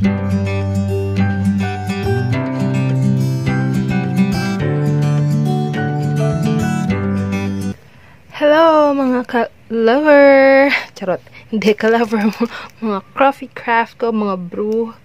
Hello mga ka-lover! Charot, hindi ka-lover mo. Mga coffee craft ko, mga brew.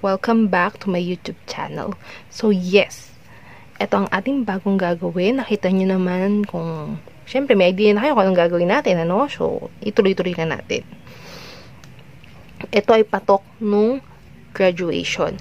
Welcome back to my YouTube channel. So yes, ito ang ating bagong gagawin. Nakita nyo naman kung, syempre may idea na kayo kung anong gagawin natin, ano? So, ituloy-tuloy na natin. Ito ay patok nung graduation.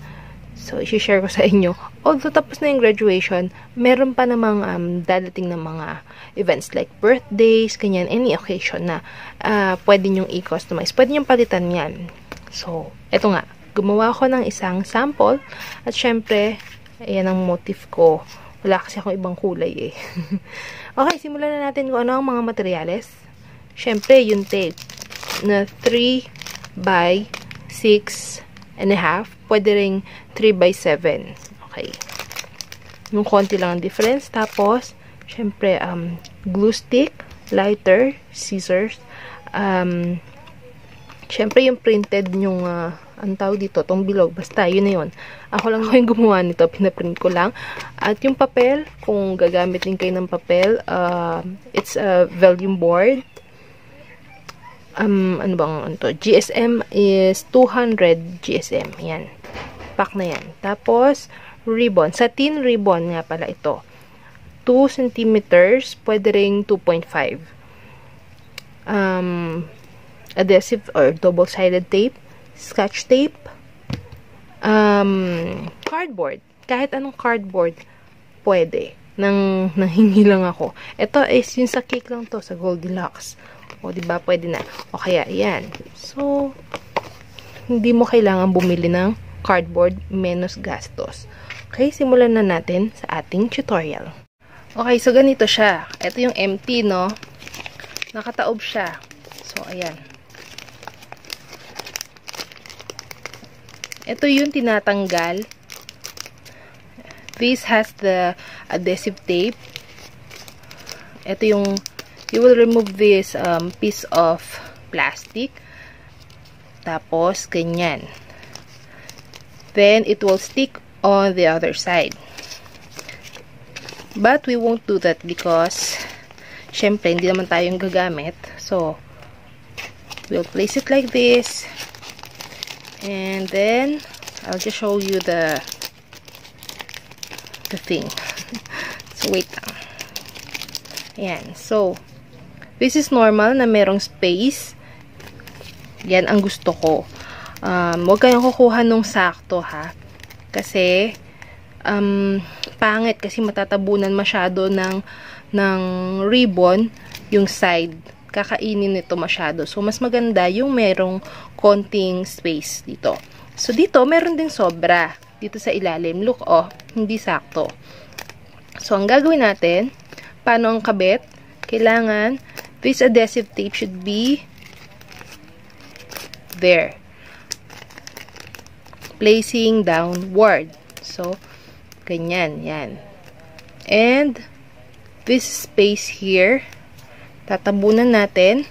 So, isi-share ko sa inyo. Although tapos na yung graduation, meron pa namang um, dadating na mga events like birthdays, kanyan, any occasion na uh, pwede nyong i-customize. Pwede nyong palitan yan. So, eto nga. Gumawa ako ng isang sample. At syempre, ayan ang motif ko. Wala kasi akong ibang kulay eh. okay, simulan na natin kung ano ang mga materyales. Syempre, yung tape na 3 by 6 and a half. Pwede ring 3 by 7. Okay. Yung konti lang ang difference. Tapos, syempre, um, glue stick, lighter, scissors, um, syempre yung printed yung, uh, ang tawag dito, tong bilog, basta, yun na yun. Ako lang ako yung gumawa nito, pinaprint ko lang. At yung papel, kung gagamit din kayo ng papel, uh, it's a volume board. Um, ano bang, ano? GSM is 200 GSM. Yan pack na yan. Tapos, ribbon. Satin ribbon nga pala ito. 2 centimeters, pwede ring 2.5. Um, adhesive or double-sided tape, scotch tape, um, cardboard. Kahit anong cardboard, pwede. Nang nahingi lang ako. Ito is yung sa cake lang to, sa Goldilocks. O, di ba Pwede na. O kaya, yan. So, hindi mo kailangan bumili ng cardboard, menos gastos. Okay, simulan na natin sa ating tutorial. Okay, so ganito siya. Ito yung empty, no? Nakataob siya. So, ayan. Ito yung tinatanggal. This has the adhesive tape. Ito yung, you will remove this um, piece of plastic. Tapos, ganyan then it will stick on the other side. But we won't do that because syempre hindi naman tayong gagamit. So we'll place it like this. And then I'll just show you the the thing. so wait lang. Ayan. So this is normal na merong space. Yan ang gusto ko um, huwag kayong kukuha nung sakto ha. Kasi, um, pangit kasi matatabunan masyado ng, ng ribbon yung side. Kakainin nito masyado. So, mas maganda yung merong konting space dito. So, dito, meron din sobra. Dito sa ilalim. Look, oh, hindi sakto. So, ang gagawin natin, paano ang kabit? Kailangan, this adhesive tape should be there placing downward. So, ganyan, yan. And, this space here, tatabunan natin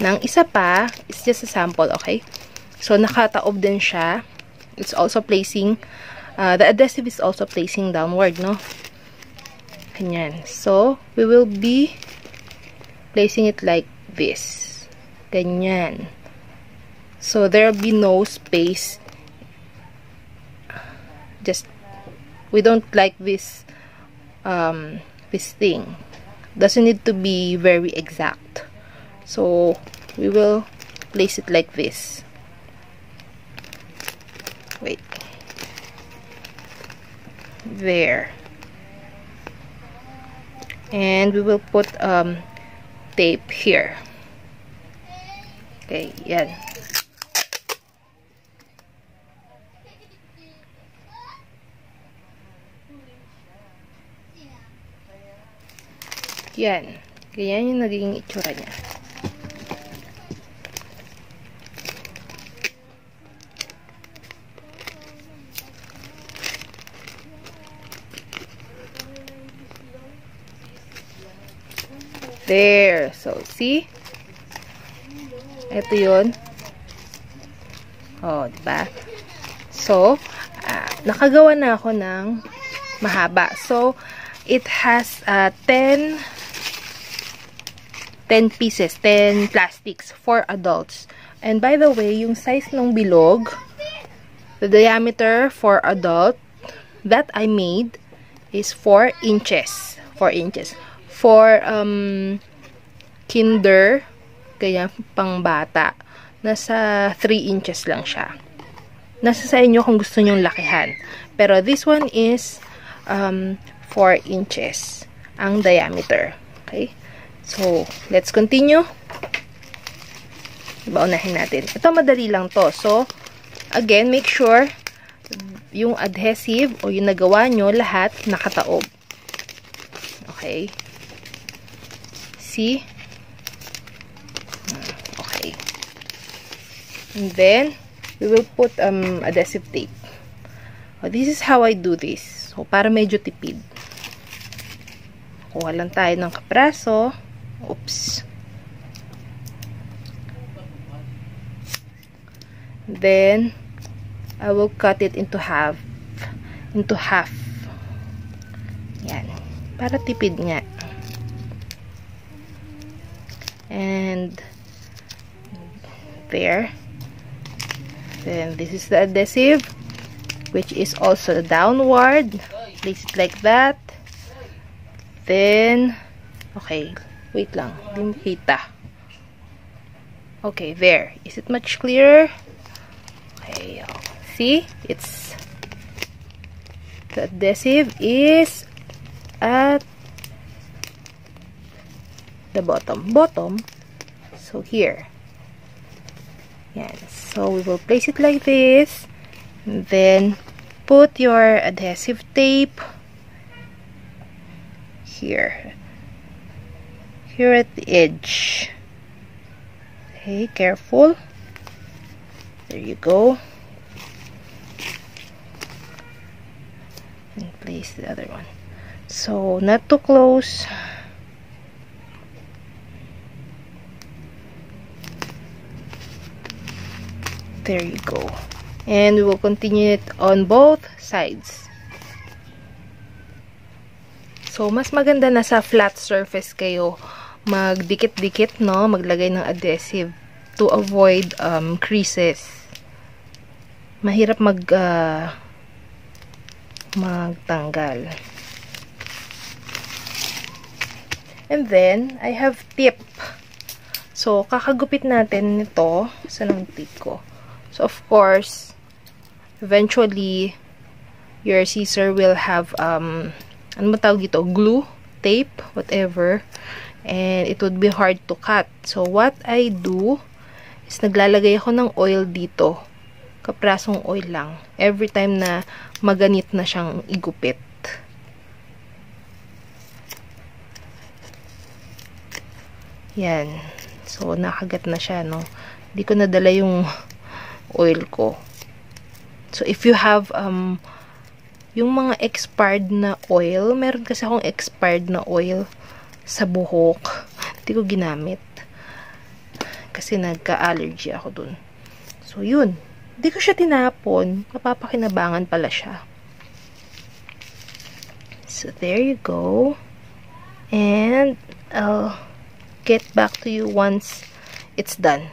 ng isa pa, is just a sample, okay? So, nakataob din siya. It's also placing, uh, the adhesive is also placing downward, no? Ganyan. So, we will be placing it like this. Ganyan. So, there will be no space. Just we don't like this um, this thing. Doesn't need to be very exact. So we will place it like this. Wait. There. And we will put um, tape here okay yeah Yan. Ganyan yung naging itsura niya. There. So, see? Ito yun. Oh, diba? So, uh, nakagawa na ako ng mahaba. So, it has uh, 10 10 pieces, 10 plastics for adults. And by the way, yung size ng bilog, the diameter for adult that I made is 4 inches. 4 inches. For um, kinder, kaya pang bata, nasa 3 inches lang siya. Nasa sa inyo kung gusto nyong lakihan. Pero this one is um, 4 inches ang diameter. Okay? So, let's continue. Baunahin natin. Ito, madali lang to. So, again, make sure yung adhesive o yung nagawa nyo, lahat nakataob. Okay? See? Okay. And then, we will put um, adhesive tape. Oh, this is how I do this. So, para medyo tipid. Kuha lang tayo ng kapraso. Oops. Then, I will cut it into half. Into half. Yan. Para tipid nga. And, there. Then, this is the adhesive, which is also downward. Place it like that. Then, okay, Wait lang. Hindi mo kita. Okay, there. Is it much clearer? Okay. Oh. See? It's the adhesive is at the bottom. Bottom. So, here. Yan. So, we will place it like this. And then, put your adhesive tape here here at the edge okay careful there you go and place the other one so not too close there you go and we will continue it on both sides so mas maganda na sa flat surface kayo magdikit-dikit, no? Maglagay ng adhesive to avoid um, creases. Mahirap mag uh, magtanggal. And then, I have tip. So, kakagupit natin nito sa ng tip ko. So, of course, eventually, your scissor will have, um, ano matawag ito? Glue, tape, whatever and it would be hard to cut. So, what I do is naglalagay ako ng oil dito. Kaprasong oil lang. Every time na maganit na siyang igupit. Yan. So, nakagat na siya, no? Hindi ko nadala yung oil ko. So, if you have, um, yung mga expired na oil, meron kasi akong expired na oil sa buhok. Hindi ko ginamit. Kasi nagka-allergy ako dun. So, yun. Hindi ko siya tinapon. Mapapakinabangan pala siya. So, there you go. And, I'll get back to you once it's done.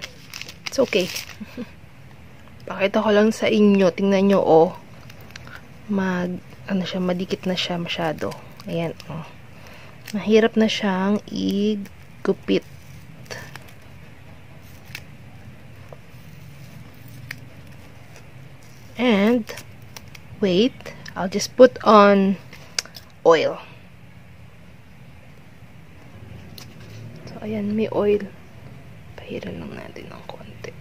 It's okay. Pakita ko lang sa inyo. Tingnan nyo, oh. Mag, ano siya, madikit na siya masyado. Ayan, oh mahirap na siyang igupit. And, wait, I'll just put on oil. So, ayan, may oil. Pahiran lang natin ng konti.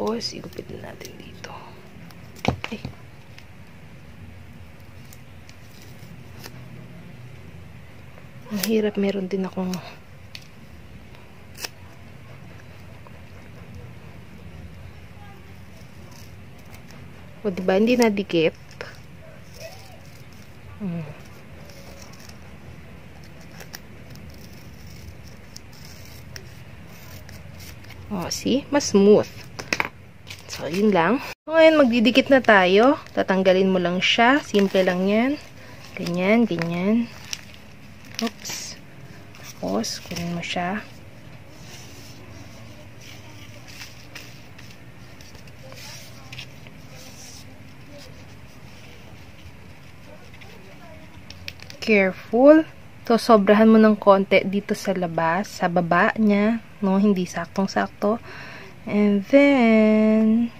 Tapos, igupit na natin dito. Ay. Ang hirap, meron din akong O, diba? Hindi nadikit. Hmm. Oh, see? Mas smooth. So, yun lang. So, ngayon, magdidikit na tayo. Tatanggalin mo lang siya. Simple lang yan. Ganyan, ganyan. Oops. Tapos, kunin mo siya. Careful. So, sobrahan mo ng konti dito sa labas, sa baba niya, no? Hindi saktong-sakto. And then,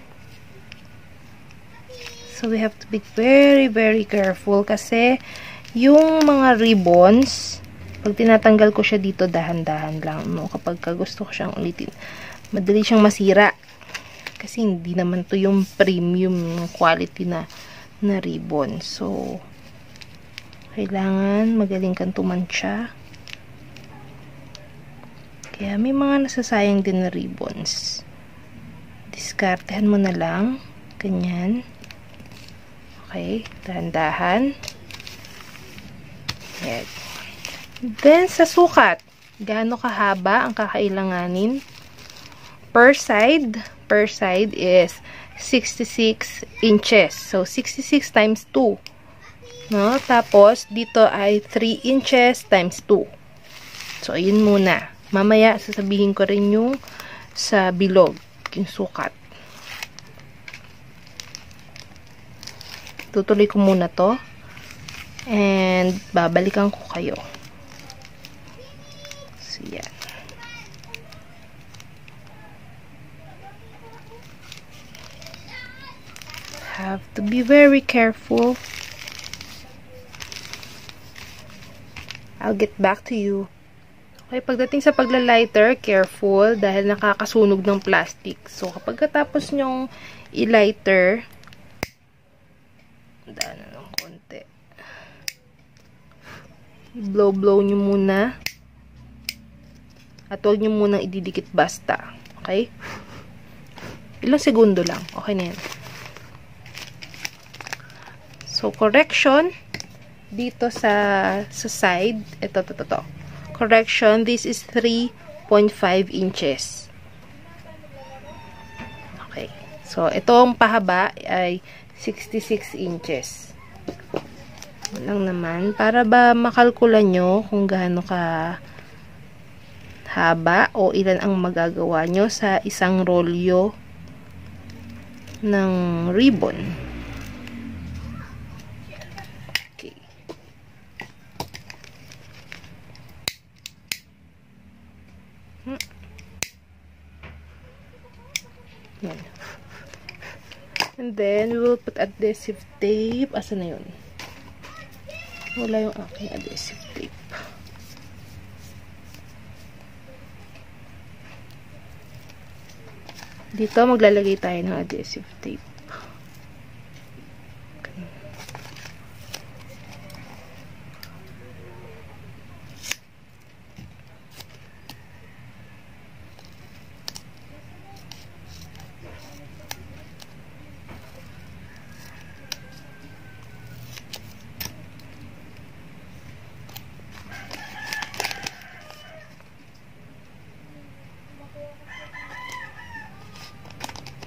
so we have to be very, very careful kasi yung mga ribbons, pag tinatanggal ko siya dito, dahan-dahan lang, no? Kapag gusto ko siyang ulitin, madali siyang masira. Kasi hindi naman to yung premium quality na, na ribbon. So, kailangan magaling kang tumansya. Kaya may mga nasasayang din na ribbons. Diskartehan mo na lang. Ganyan. Okay. Dahan-dahan. Then, sa sukat. Gaano kahaba ang kakailanganin? Per side, per side is 66 inches. So, 66 times 2. No? Tapos, dito ay 3 inches times 2. So, ayun muna. Mamaya, sasabihin ko rin yung sa bilog, yung sukat. Tutuloy ko muna to. And, babalikan ko kayo. So, yan. Have to be very careful I'll get back to you. Okay, pagdating sa paglalighter, careful dahil nakakasunog ng plastic. So, kapag katapos nyong i-lighter, daan na ng konti. Blow-blow nyo muna. At huwag nyo munang ididikit basta. Okay? Ilang segundo lang. Okay na yan. So, correction dito sa sa side, ito, to, to, to. Correction, this is 3.5 inches. Okay. So, itong pahaba ay 66 inches. Lang naman. Para ba makalkula nyo kung gaano ka haba o ilan ang magagawa nyo sa isang rolyo ng ribbon. Yan. And then, we will put adhesive tape. Asa na yun? Wala yung aking adhesive tape. Dito, maglalagay tayo ng adhesive tape.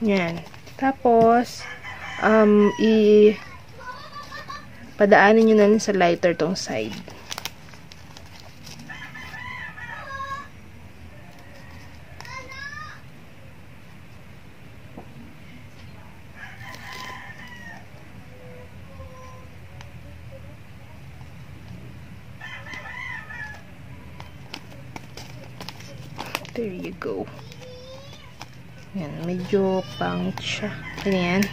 Yan. Tapos, um, i padaanin nyo na sa lighter tong side. There you go. Yan, medyo pangit siya. Ganyan.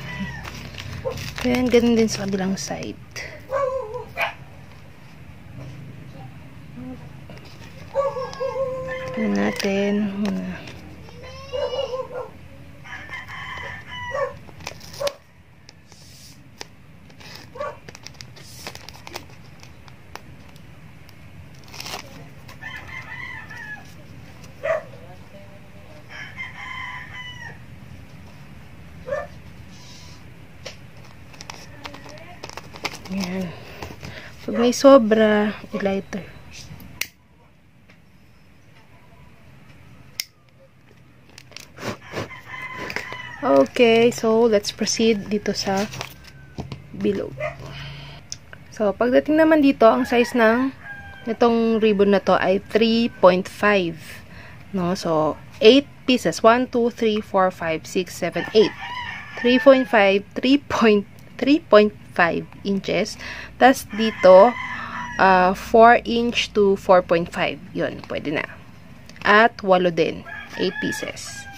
Kaya ganun din sa kabilang side. Tignan natin muna. Yan. Pag may sobra, i-lighter. Okay, so let's proceed dito sa bilog. So, pagdating naman dito, ang size ng itong ribbon na to ay 3.5. No? So, 8 pieces. 1, 2, 3, 4, 5, 6, 7, 8. 3.5, 3.5 inches. Tapos dito, uh, 4 inch to 4.5. Yun, pwede na. At 8 din. 8 pieces.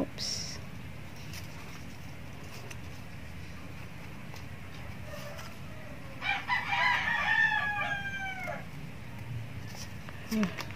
Oops. Hmm.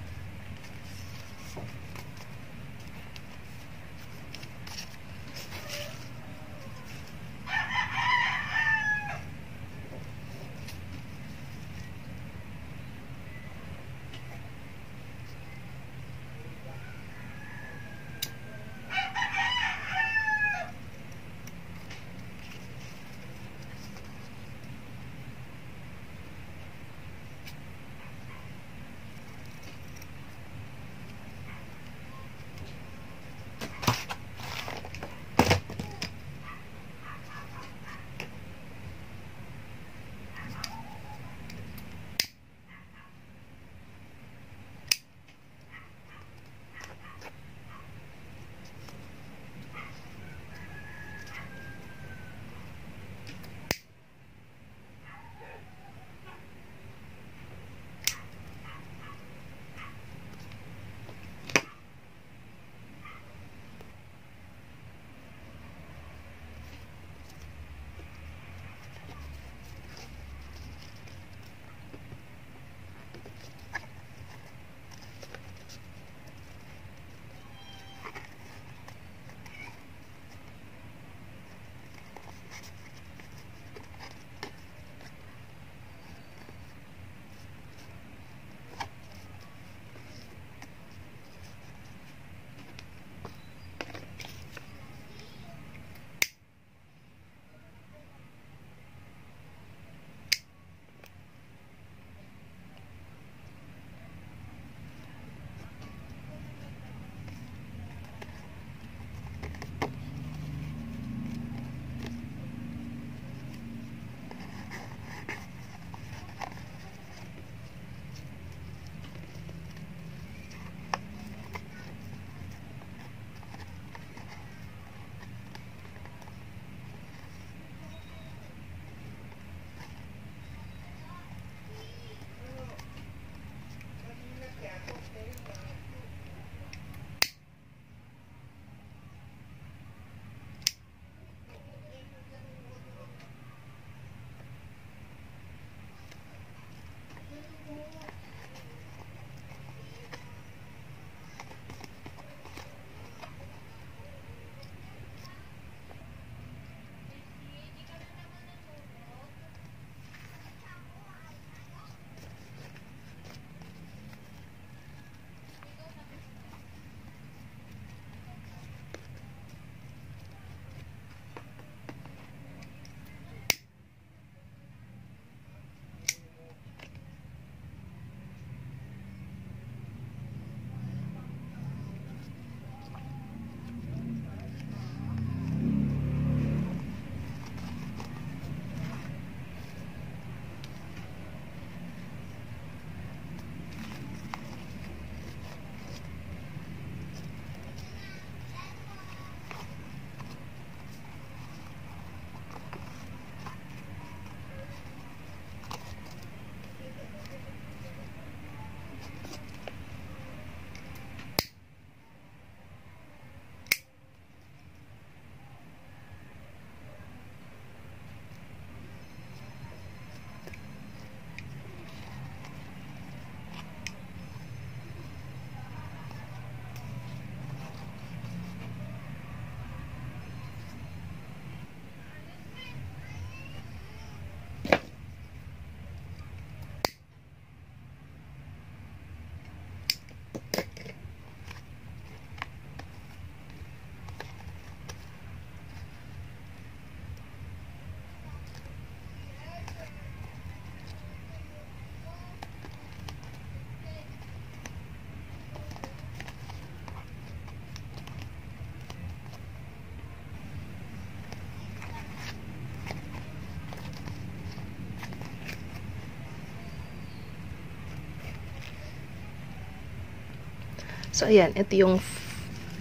So, ayan. Ito yung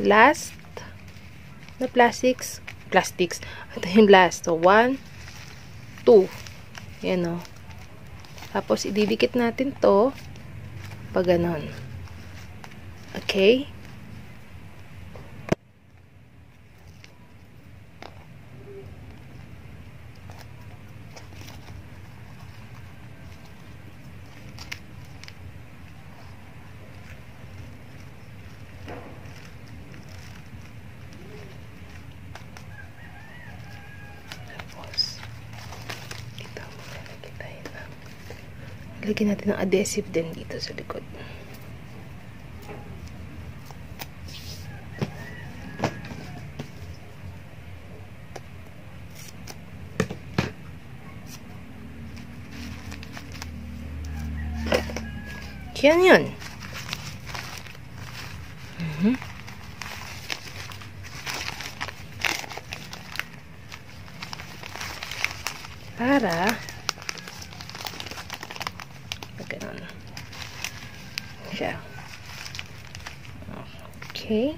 last na plastics. Plastics. Ito yung last. So, one, two. Ayan o. Tapos, ididikit natin to pag ganon. Okay? Lagyan natin ng adhesive din dito sa likod. Yan yun. Mm -hmm. Para Ganun. Siya. Okay.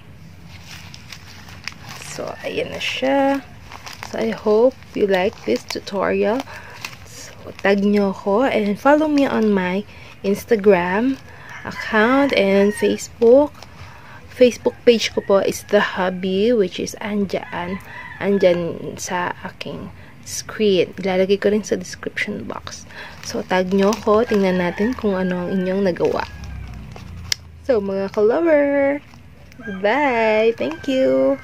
So, ayan na siya. So, I hope you like this tutorial. So, tag nyo ako and follow me on my Instagram account and Facebook. Facebook page ko po is The Hubby, which is andyan. Andyan sa aking screen. Ilalagay ko rin sa description box. So, tag nyo ko. Tingnan natin kung ano ang inyong nagawa. So, mga ka-lover, bye! Thank you!